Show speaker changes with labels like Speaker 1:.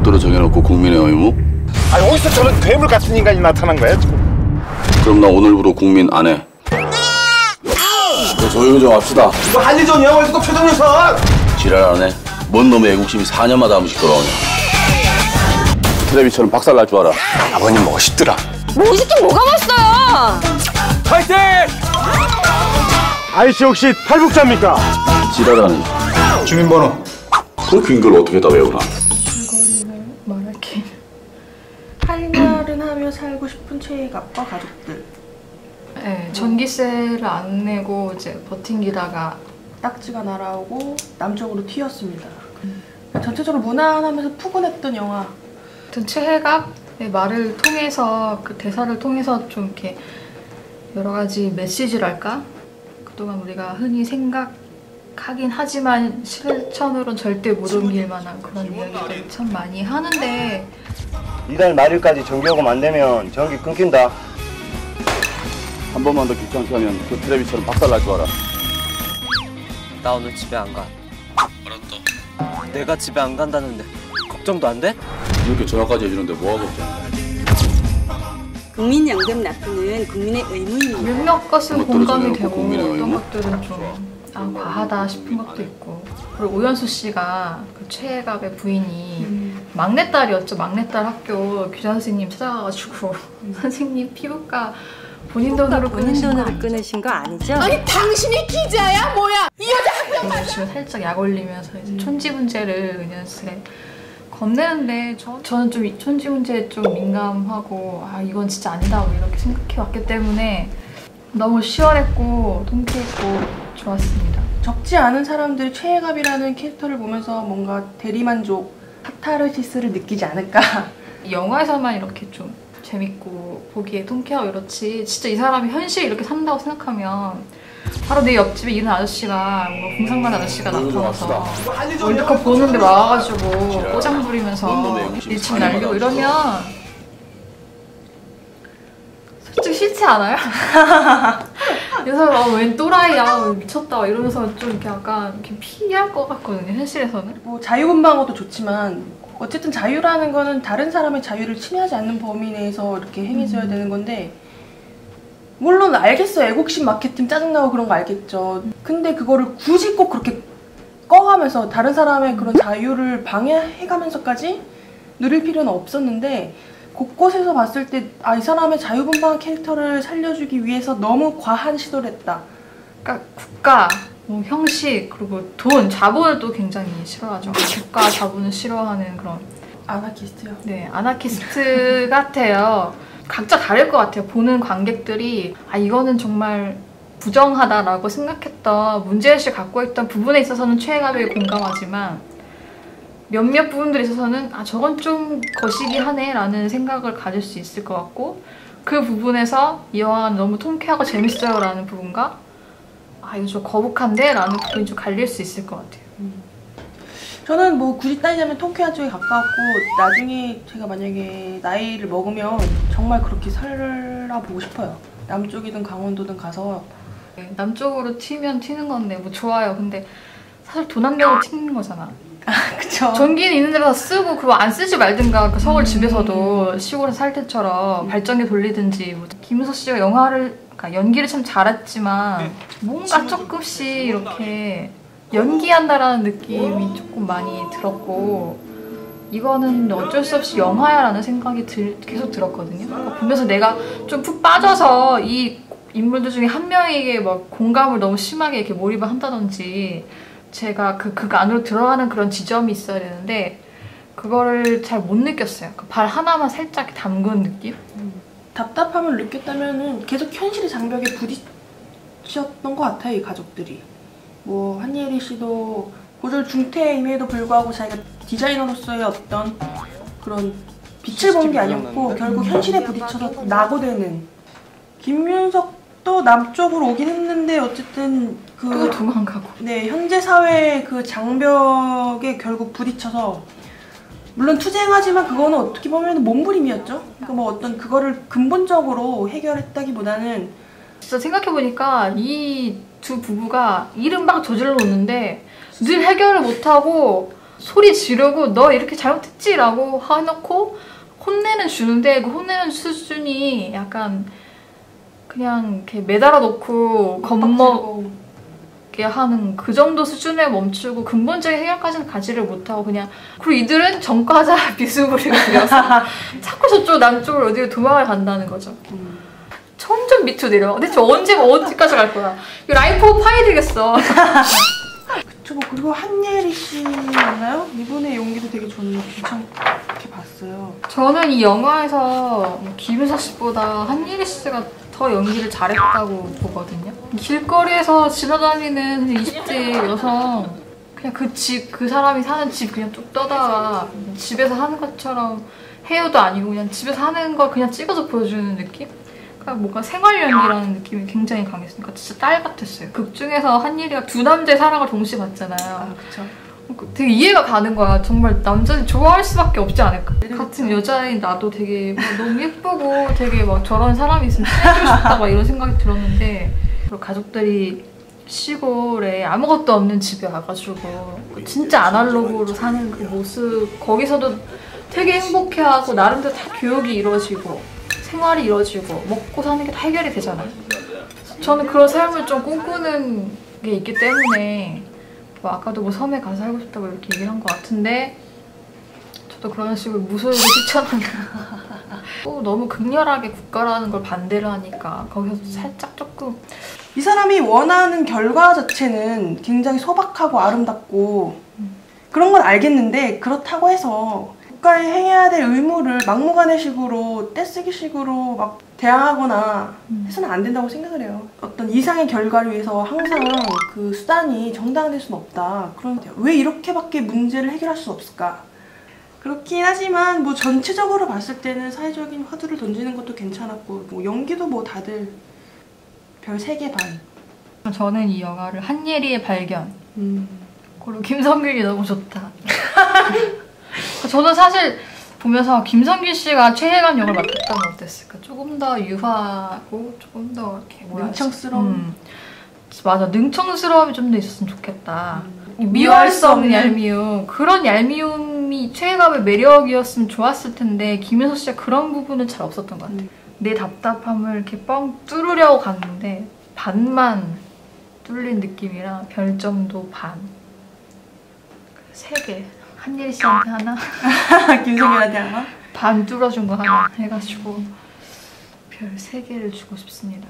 Speaker 1: 멋대로 정해놓고 국민의 의무?
Speaker 2: 아 어디서 저런 괴물 같은 인간이 나타난 거야 지금?
Speaker 1: 그럼 나 오늘부로 국민 안 해. 너 조용히 좀 합시다.
Speaker 2: 이거 한리전이야 월드컵 최종 예선.
Speaker 1: 지랄 안 해. 뭔 놈의 애국심이 4년마다 한 번씩 돌아오냐. 테레비처럼 박살 날 줄 알아.
Speaker 2: 아버님 멋있더라.
Speaker 3: 멋있긴 뭐가 멋있어요?
Speaker 2: 파이팅! 아이씨 혹시 탈북자입니까?
Speaker 1: 지랄하니.
Speaker 2: 주민번호.
Speaker 1: 그렇게 긴걸 어떻게 다 외우나?
Speaker 4: 하며 살고 싶은 최애갑과 가족들.
Speaker 5: 네, 전기세를 안 내고 이제 버팅기다가
Speaker 4: 딱지가 날아오고 남쪽으로 튀었습니다. 전체적으로 무난하면서 푸근했던 영화.
Speaker 5: 최혜갑의 말을 통해서 그 대사를 통해서 좀 이렇게 여러 가지 메시지랄까? 그동안 우리가 흔히 생각 하긴 하지만 실천으로는 절대 못 옮길 만한 그런 이야기들 참 많이 하는데
Speaker 6: 이달 말일까지 전기요금 안 내면 전기 끊긴다.
Speaker 1: 한 번만 더 귀찮게 하면 그 테레비처럼 박살 날 줄 알아.
Speaker 7: 나 오늘 집에 안 가. 알았다. 내가 집에 안 간다는데 걱정도 안 돼?
Speaker 1: 이렇게 전화까지 해주는데 뭐하고?
Speaker 3: 국민 연금 납부는 국민의 의무입니다.
Speaker 5: 몇몇 것은 공감이
Speaker 1: 점에는
Speaker 5: 되고 어떤? 것들은 좀 아, 과하다 싶은 것도 있고. 그리고 오연수 씨가 그 최혜갑의 부인이 막내딸이었죠. 막내딸 학교 교장 선생님 찾아가가지고 선생님 피부과 본인 돈으로
Speaker 3: 본인 돈으로
Speaker 5: 아니죠?
Speaker 3: 끊으신 거 아니죠?
Speaker 4: 당신이 기자야 뭐야?
Speaker 5: 오연수 씨가 살짝 약 올리면서 이제 촌지문제를 은연스레 건네는데 저, 저는 좀이 촌지문제에 좀 민감하고 아 이건 진짜 아니다 뭐 이렇게 생각해 왔기 때문에 너무 시원했고 통쾌했고 좋았습니다.
Speaker 4: 적지 않은 사람들이 최애갑이라는 캐릭터를 보면서 뭔가 대리만족, 카타르시스를 느끼지 않을까.
Speaker 5: 영화에서만 이렇게 좀 재밌고 보기에 통쾌하고 이렇지 진짜 이 사람이 현실에 이렇게 산다고 생각하면 바로 내 옆집에 이런 아저씨가 뭔가 공상관 아저씨가 나타나서 월드컵 보는데 와가지고 꼬장 부리면서 일침 날리고 이러면 솔직히 싫지 않아요? 이 사람 아, 웬 또라이야? 미쳤다. 이러면서 좀 이렇게 약간 이렇게 피할 것 같거든요 현실에서는.
Speaker 4: 뭐 자유분방어도 좋지만 어쨌든 자유라는 거는 다른 사람의 자유를 침해하지 않는 범위 내에서 이렇게 행해져야 되는 건데 물론 알겠어 애국심 마케팅 짜증나고 그런 거 알겠죠. 근데 그거를 굳이 꼭 그렇게 꺼가면서 다른 사람의 그런 자유를 방해해가면서까지 누릴 필요는 없었는데 곳곳에서 봤을 때 아 이 사람의 자유분방한 캐릭터를 살려주기 위해서 너무 과한 시도를 했다
Speaker 5: 그러니까 국가, 뭐 형식, 그리고 돈, 자본을 또 굉장히 싫어하죠. 국가, 자본을 싫어하는 그런
Speaker 4: 아나키스트요
Speaker 5: 네 아나키스트 같아요. 각자 다를 것 같아요. 보는 관객들이 아 이거는 정말 부정하다라고 생각했던 문제의식을 갖고 있던 부분에 있어서는 최애갑에 공감하지만 몇몇 부분들에 있어서는 아 저건 좀 거시기 하네 라는 생각을 가질 수 있을 것 같고 그 부분에서 이 영화는 너무 통쾌하고 재밌어요 라는 부분과 아 이거 좀 거북한데? 라는 부분이 좀 갈릴 수 있을 것 같아요.
Speaker 4: 저는 뭐 굳이 따지자면 통쾌한 쪽에 가까웠고 나중에 제가 만약에 나이를 먹으면 정말 그렇게 살아보고 싶어요. 남쪽이든 강원도든 가서
Speaker 5: 네, 남쪽으로 튀면 튀는 건데 뭐 좋아요. 근데 사실 내고 튀는 거잖아.
Speaker 4: 그쵸.
Speaker 5: 전기는 있는 데서 쓰고 그거 안 쓰지 말든가 그 서울 집에서도 시골에 살 때처럼 발전기 돌리든지 뭐. 김우석 씨가 영화를 그러니까 연기를 참 잘했지만 뭔가 조금씩 이렇게 연기한다라는 느낌이 조금 많이 들었고 이거는 어쩔 수 없이 영화야라는 생각이 들, 계속 들었거든요. 그러니까 보면서 내가 좀 푹 빠져서 이 인물들 중에 한 명에게 막 공감을 너무 심하게 이렇게 몰입을 한다든지 제가 그, 그 안으로 들어가는 그런 지점이 있어야 되는데 그거를 잘 못 느꼈어요. 그 발 하나만 살짝 담근 느낌?
Speaker 4: 답답함을 느꼈다면은 계속 현실의 장벽에 부딪혔던 것 같아요, 이 가족들이. 뭐 한예리 씨도 고졸 중퇴임에도 불구하고 자기가 디자이너로서의 어떤 그런 빛을 본 게 아니었고 결국 현실에 부딪혀서 낙오되는 김윤석 도 남쪽으로 오긴 했는데 어쨌든 또그
Speaker 5: 도망가고.
Speaker 4: 네, 현재 사회의 그 장벽에 결국 부딪혀서 물론 투쟁하지만 그거는 어떻게 보면 몸부림이었죠. 그러니까 뭐 어떤 그거를 근본적으로 해결했다기보다는
Speaker 5: 진짜 생각해보니까 이 두 부부가 이른바 저질러 놓는데 늘 해결을 못하고 소리 지르고 너 이렇게 잘못했지 라고 해놓고 혼내는 주는데 그 혼내는 수준이 약간 그냥 이렇게 매달아 놓고 겁먹게 하는 그 정도 수준에 멈추고 근본적인 해결까지는 가지를 못하고 그냥 그리고 이들은 전과자 비스무리가 되어서 자꾸 저쪽 남쪽으로 어디로 도망을 간다는 거죠. 점점 밑으로 내려가. 대체 언제 어디까지 갈 거야? 이거 라이프 파이 되겠어.
Speaker 4: 저 뭐, 그리고 한예리 씨였나요? 이분의 연기도 되게 저는 괜찮게 봤어요.
Speaker 5: 저는 이 영화에서 김윤석 씨보다 한예리 씨가 더 연기를 잘했다고 보거든요. 길거리에서 지나다니는 20대 여성 그냥 그 집, 그 사람이 사는 집 그냥 쭉 떠다가 집에서 하는 것처럼 헤어도 아니고 그냥 집에서 하는 걸 그냥 찍어서 보여주는 느낌? 그러니까 뭔가 생활 연기라는 느낌이 굉장히 강했으니까 진짜 딸 같았어요. 극 중에서 한예리가 두 남자의 사랑을 동시에 받잖아요.
Speaker 4: 아, 그쵸.
Speaker 5: 되게 이해가 가는 거야. 정말 남자는 좋아할 수밖에 없지 않을까. 같은 여자인 나도 되게 막 너무 예쁘고 되게 막 저런 사람이 있으면 친해지고 싶다 막 이런 생각이 들었는데 가족들이 시골에 아무것도 없는 집에 와가지고 진짜 아날로그로 사는 그 모습 거기서도 되게 행복해하고 나름대로 다 교육이 이루어지고 생활이 이루어지고 먹고 사는 게 다 해결이 되잖아요. 저는 그런 삶을 좀 꿈꾸는 게 있기 때문에 뭐 아까도 뭐 섬에 가서 살고 싶다고 이렇게 얘기를 한 것 같은데 저도 그런 식으로 무소유를 실천하는 또 너무 극렬하게 국가라는 걸 반대를 하니까 거기서 살짝 조금
Speaker 4: 이 사람이 원하는 결과 자체는 굉장히 소박하고 아름답고 그런 건 알겠는데 그렇다고 해서 국가에 행해야 될 의무를 막무가내 식으로 떼쓰기 식으로 막 대항하거나 해서는 안 된다고 생각을 해요. 어떤 이상의 결과를 위해서 항상 그 수단이 정당화될 수는 없다. 그럼 왜 이렇게밖에 문제를 해결할 수 없을까? 그렇긴 하지만 뭐 전체적으로 봤을 때는 사회적인 화두를 던지는 것도 괜찮았고 뭐 연기도 뭐 다들 별 3개 반.
Speaker 5: 저는 이 영화를 한예리의 발견
Speaker 4: 음.
Speaker 5: 그리고 김성균이 너무 좋다. 저는 사실 보면서 김성균 씨가 최혜관 역을 맡았다면 어땠을까? 조금 더 유하고 조금 더 이렇게 뭐라 하지?
Speaker 4: 능청스러운.
Speaker 5: 음. 맞아 능청스러움이 좀 더 있었으면 좋겠다.
Speaker 4: 음.
Speaker 5: 미워할 수 없는 얄미움 그런 얄미움이 최혜감의 매력이었으면 좋았을 텐데 김윤석 씨가 그런 부분은 잘 없었던 것 같아요.
Speaker 4: 음.
Speaker 5: 내 답답함을 이렇게 뻥 뚫으려고 갔는데 반만 뚫린 느낌이라 별점도 반. 세 개. 한예리 씨한테 하나,
Speaker 4: 김성현한테 하나?
Speaker 5: 반 뚫어준 거 하나 해가지고 별세 개를 주고 싶습니다.